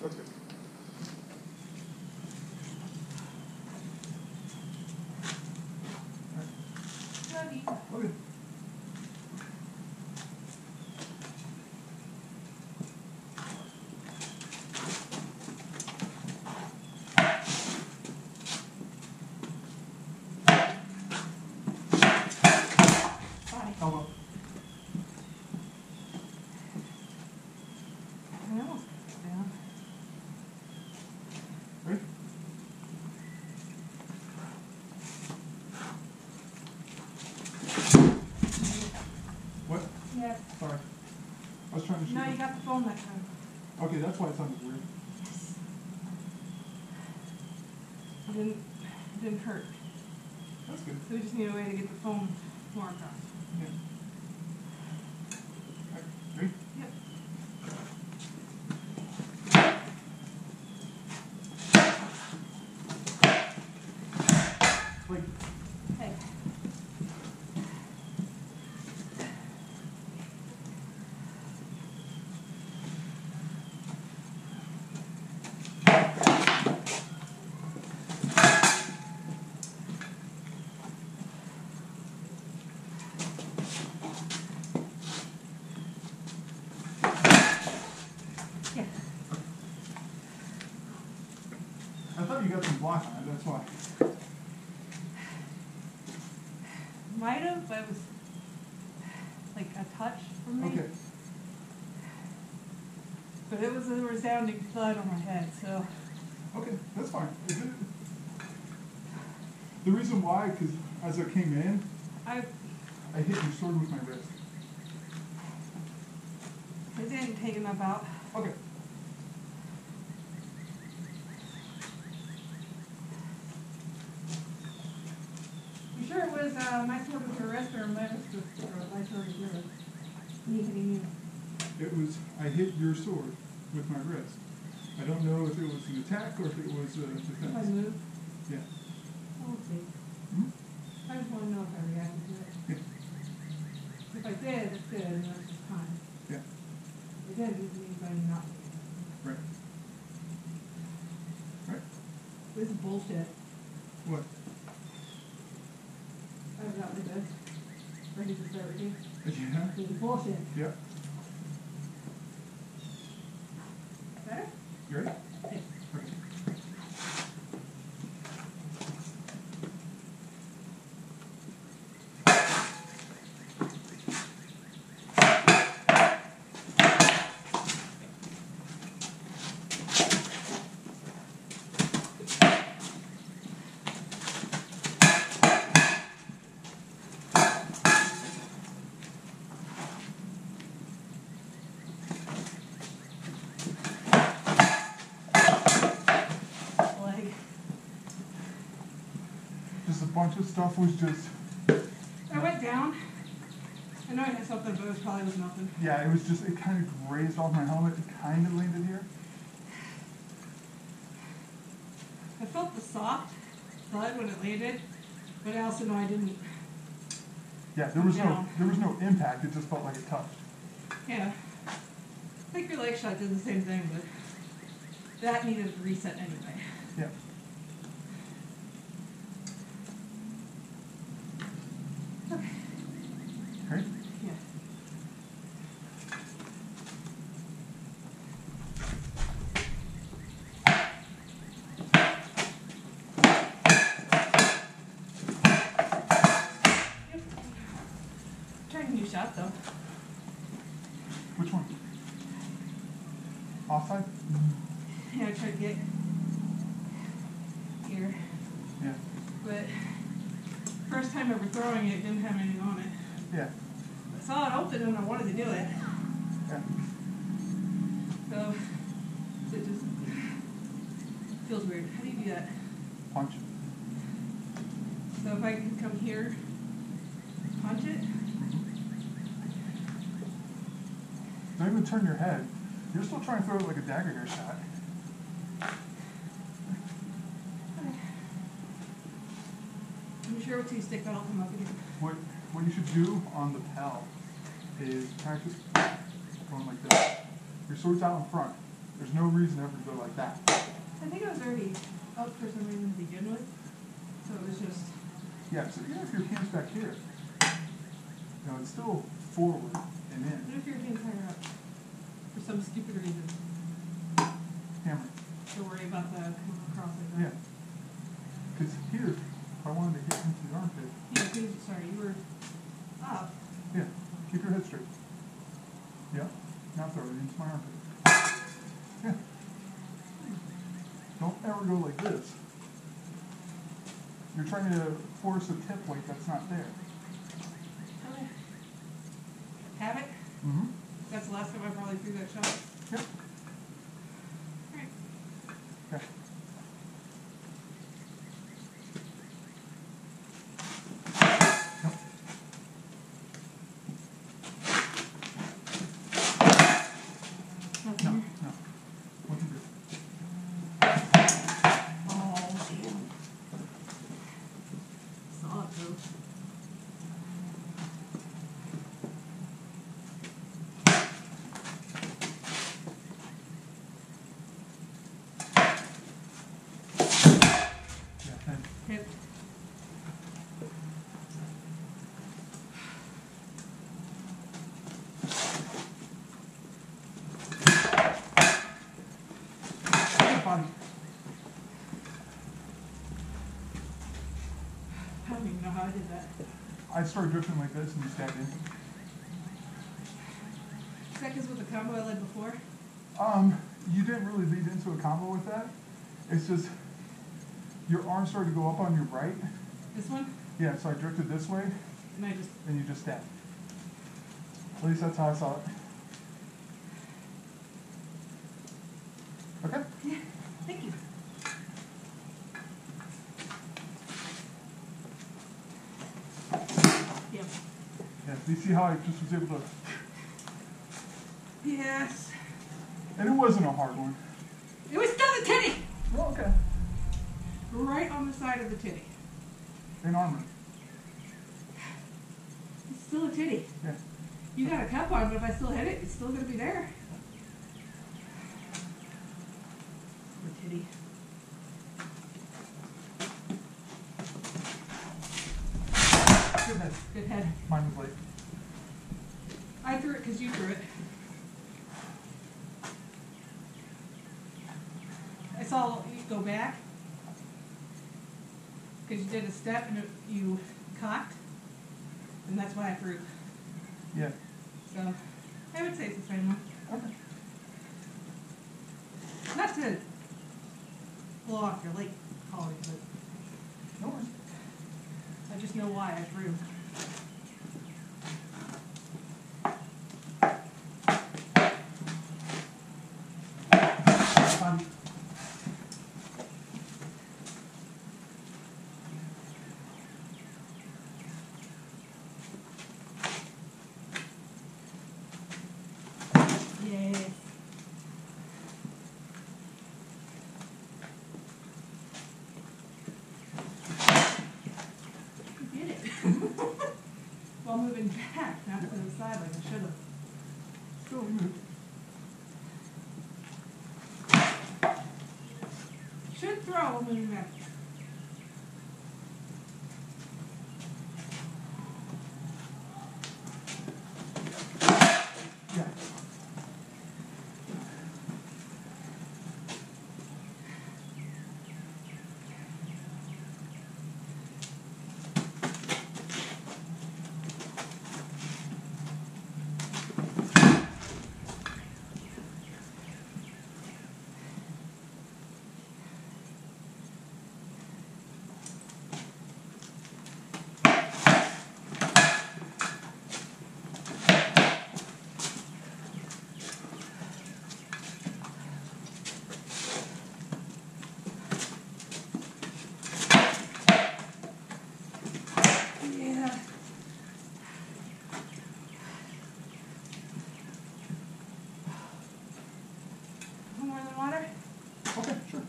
You. Okay. Bye. Elbow. I almost put it down. Ready? What? Yeah. Sorry. I was trying to shoot. No, it. you got the phone that time. That's why it sounded weird. It didn't, it didn't hurt. That's good. So we just need a way to get the phone more across. Yeah. Alright, ready? Yep. Like, Hey. Yeah. I thought you block on it, that's why. Might have, but it was like a touch from me. Okay. But it was a resounding thud on my head, so. Okay, that's fine. The reason why, because as I came in, I, I hit your sword with my wrist. I didn't take enough out. Okay. You sure it was, uh, my sword with your wrist or my wrist with, or my sword with your wrist? Me hitting you. It was, I hit your sword with my wrist. I don't know if it was an attack or if it was uh, If I defense. move, Yeah. see. Hmm? I just wanna know if I reacted to it. Yeah. If I did, it's good, and that's just fine. Yeah. If I didn't, it means I'm not. Right. Right. This is bullshit. What? I've got like this. Ready to start reading. Yeah. This is bullshit. Yeah. Better? You bunch of stuff was just, I went down. I know I hit something, but it was probably was nothing. yeah, it was just, it kind of grazed off my helmet. It kind of landed here. I felt the soft thud when it landed, but I also know I didn't. Yeah, there was no, there was no impact. It just felt like it touched. Yeah. I think your leg shot did the same thing, but that needed a reset anyway. Yeah. Okay. Right? Yeah. Yep. Trying a new shot though. Which one? Offside? Yeah, I tried to get here, Yeah. but first time ever throwing it, didn't have anything on it. Yeah. I saw it open and I wanted to do it, Yeah. so it just feels weird. How do you do that? Punch. So if I can come here, punch it. Don't even turn your head. You're still trying to throw it like a dagger hair shot. I'm sure with two stick that'll come up again. What what you should do on the pell is practice going like this. Your sword's out in front. There's no reason ever to go like that. I think it was already up for some reason to begin with, so it was just, Yeah, so even if your hand's back here, you know, it's still forward and what in. if your hand's higher up? For some stupid reason, Hammer. to worry about the coming across like Yeah. Because here, if I wanted to hit into the armpit, Yeah, please, sorry, you were up. yeah, keep your head straight. Yeah, now throw it into my armpit. Yeah. Don't ever go like this. You're trying to force a tip weight that's not there. Okay. Have it? Mm-hmm. That's the last time I probably threw that shot. Yep. Alright. Okay. Yep. No, Nothing. no. What you do? Oh, damn. Saw it though. Yeah, thanks. Hit. I don't even know how I did that. I started drifting like this and you stabbed in. Seconds with the combo I led before. Um, you didn't really lead into a combo with that. It's just your arm started to go up on your right. This one, Yeah, so I drifted this way and I just, and you just stabbed. At least that's how I saw it. Okay? yeah, thank you. Yep. Do you see how I just was able to, Yes. and it wasn't a hard one. It was still the titty! Well, okay. Right on the side of the titty. In armor. It's still a titty. Yeah. You got a cup on, but if I still hit it, it's still gonna be there. The titty. Good head. Good head. Mine was late. I threw it because you threw it. I saw you go back because you did a step and you cocked, and that's why I threw. Yeah. So I would say it's the same one. Okay. Not to blow off your late calling, but No worries. I just know why I threw. Body. Yes. You did it. While moving back, not to the side like I should have. Still moved. Should throw while moving back. Yeah. Yeah. More than water? Okay, sure.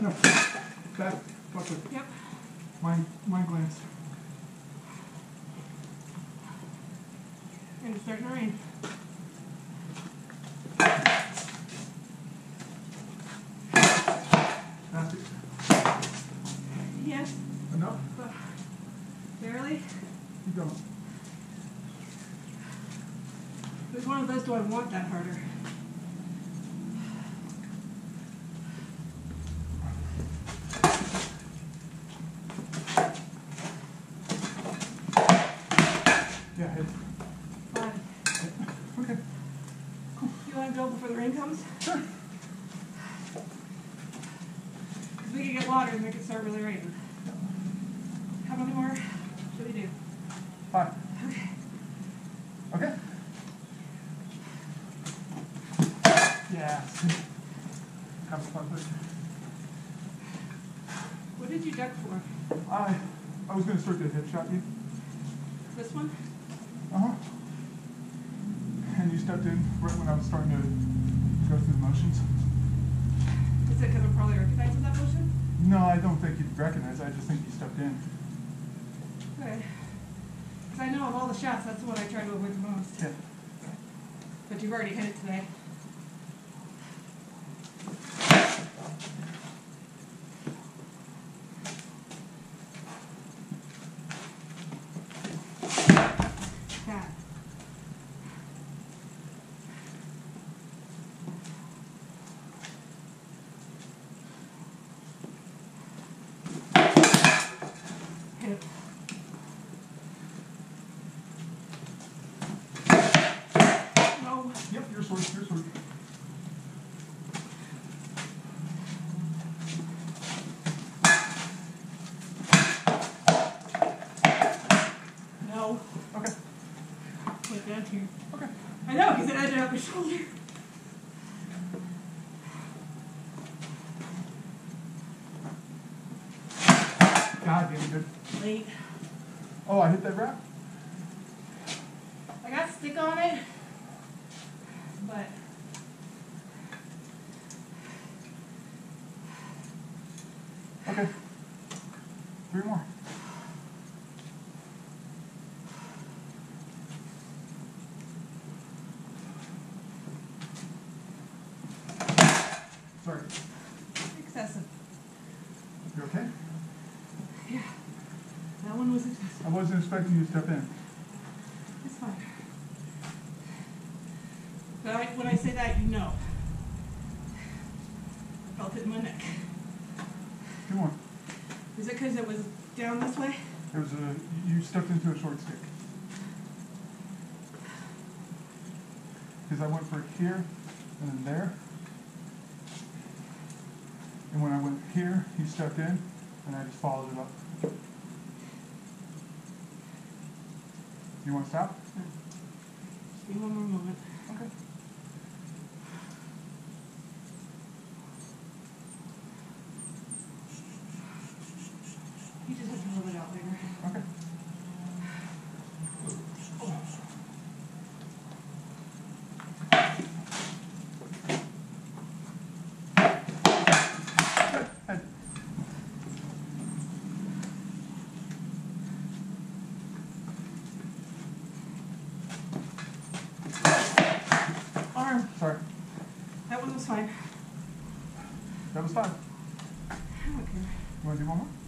No, back, bucket, Yep. mine, mine glance. And it's starting to rain. That's it. Yes, Enough? but barely. Keep going. It was one of those, do I want that harder? Yeah, hit. Fine. Okay. You wanna go before the rain comes? Sure. Cause we could get water and make it start really raining. How many more should we do? Five. Okay. Okay. Yes. Have fun with it. What did you duck for? I, I was gonna start to hip shot you. This one? Uh-huh. And you stepped in right when I was starting to go through the motions. Is it because I'm probably recognizing that motion? No, I don't think you'd recognize. I just think you stepped in. Okay. Because I know of all the shots, that's the one I try to avoid the most. Yeah. But you've already hit it today. That. Hit. No. Yep, your sword, your sword. No. Okay. Put it down here. Okay. I know, because it edged out my shoulder. God damn good. Late. Oh, I hit that wrap? I got stick on it, but Okay. Three more. Sorry. excessive. You okay? Yeah. That one was excessive. I wasn't expecting you to step in. It's fine. But I, when I say that, you know. I felt it in my neck. Two more. Is it because it was down this way? It was a, you stepped into a short stick. Because I went for here and then there. And when I went here, he stepped in and I just followed it up. You want to stop? Just give me one more moment. Okay. You just have to rub it out later. Okay. Good. Head. Arm. Sorry. That one was fine. That was fine. I don't. You want to do one more?